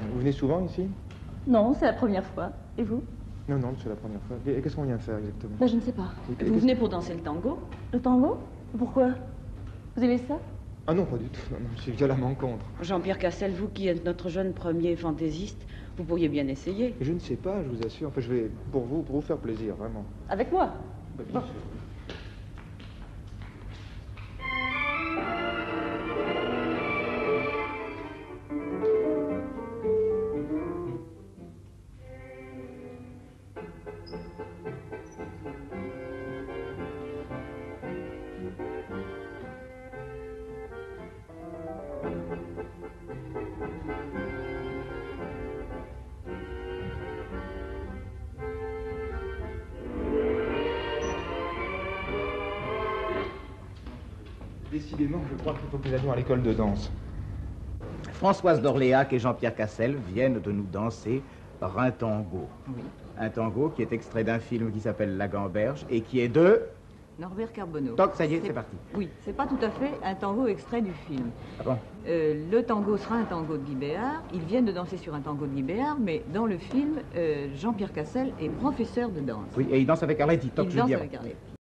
Vous venez souvent ici? Non, c'est la première fois. Et vous? Non, non, c'est la première fois. Et qu'est-ce qu'on vient faire exactement? Ben, je ne sais pas. Et Vous venez pour danser le tango? Le tango? Pourquoi? Vous aimez ça? Ah non, pas du tout. Non, non, je suis violemment contre. Jean-Pierre Cassel, vous qui êtes notre jeune premier fantaisiste, vous pourriez bien essayer. Je ne sais pas, je vous assure. Enfin, je vais pour vous, pour vous faire plaisir, vraiment. Avec moi? Bah, bien sûr. Décidément, je crois qu'il faut que nous allions à l'école de danse. Françoise d'Orléac et Jean-Pierre Cassel viennent de nous danser un tango. Un tango qui est extrait d'un film qui s'appelle La Gamberge et qui est de... Norbert Carbonneau. Donc, ça y est, c'est parti. Oui, c'est pas tout à fait un tango extrait du film. Ah bon Euh, le tango sera un tango de Guy Béard. Ils viennent de danser sur un tango de Guy Béard, mais dans le film, euh, Jean-Pierre Cassel est professeur de danse. Oui, et il danse avec Arletty, tant Il je danse dis avec. Arletty.